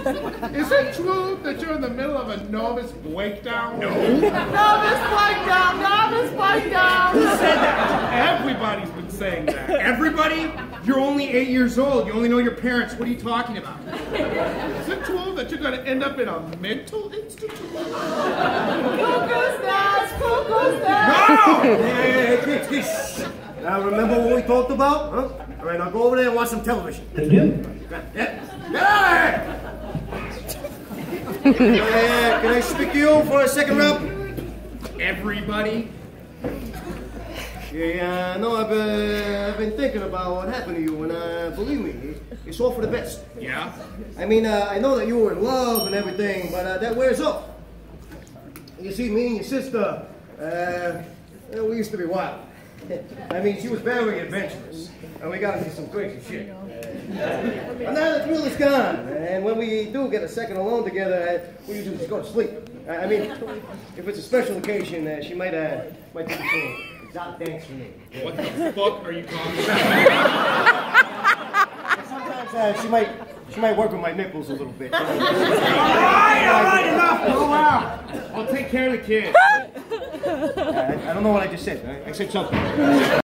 Is it true that you're in the middle of a novice breakdown? No. Novice breakdown, novice breakdown. Who said that? Everybody's been saying that. Everybody? You're only eight years old. You only know your parents. What are you talking about? Is it true that you're going to end up in a mental institute? Cuckoo snacks, cuckoo snacks. No! Hey, hey, kids, kids. Now remember what we talked about? Huh? All right, now go over there and watch some television. Yeah. Get out of here! Yeah, can I speak to you for a second, Rob? Everybody? Yeah, no, I've, uh, I've been thinking about what happened to you, and uh, believe me, it's all for the best. Yeah? I mean, uh, I know that you were in love and everything, but uh, that wears off. You see, me and your sister, uh, we used to be wild. I mean, she was very adventurous, and we gotta do some crazy shit. And now the thrill is gone, and when we do get a second alone together, uh, we usually just go to sleep. I I mean, if it's a special occasion, uh, she might, uh, might do some exotic dance for me. What the fuck are you talking about? Sometimes uh, she might, she might work with my nipples a little bit. all right, all right, enough. Go out. I'll take care of the kids. I, I don't know what I just said. I, I said something.